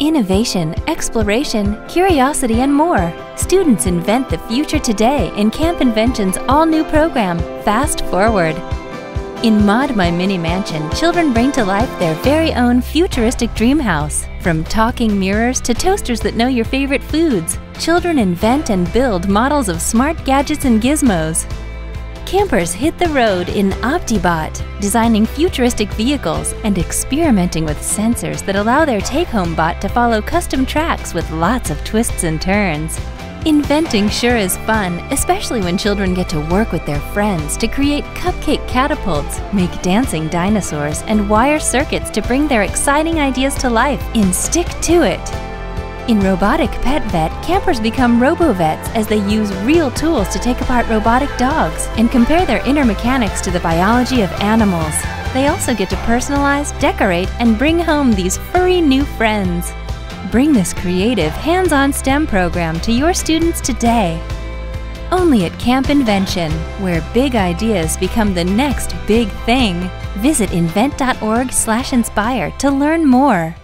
innovation, exploration, curiosity, and more. Students invent the future today in Camp Invention's all new program, Fast Forward. In Mod My Mini Mansion, children bring to life their very own futuristic dream house. From talking mirrors to toasters that know your favorite foods, children invent and build models of smart gadgets and gizmos. Campers hit the road in OptiBot, designing futuristic vehicles and experimenting with sensors that allow their take-home bot to follow custom tracks with lots of twists and turns. Inventing sure is fun, especially when children get to work with their friends to create cupcake catapults, make dancing dinosaurs, and wire circuits to bring their exciting ideas to life in Stick to It. In Robotic Pet Vet, campers become robo-vets as they use real tools to take apart robotic dogs and compare their inner mechanics to the biology of animals. They also get to personalize, decorate, and bring home these furry new friends. Bring this creative, hands-on STEM program to your students today. Only at Camp Invention, where big ideas become the next big thing. Visit invent.org/inspire to learn more.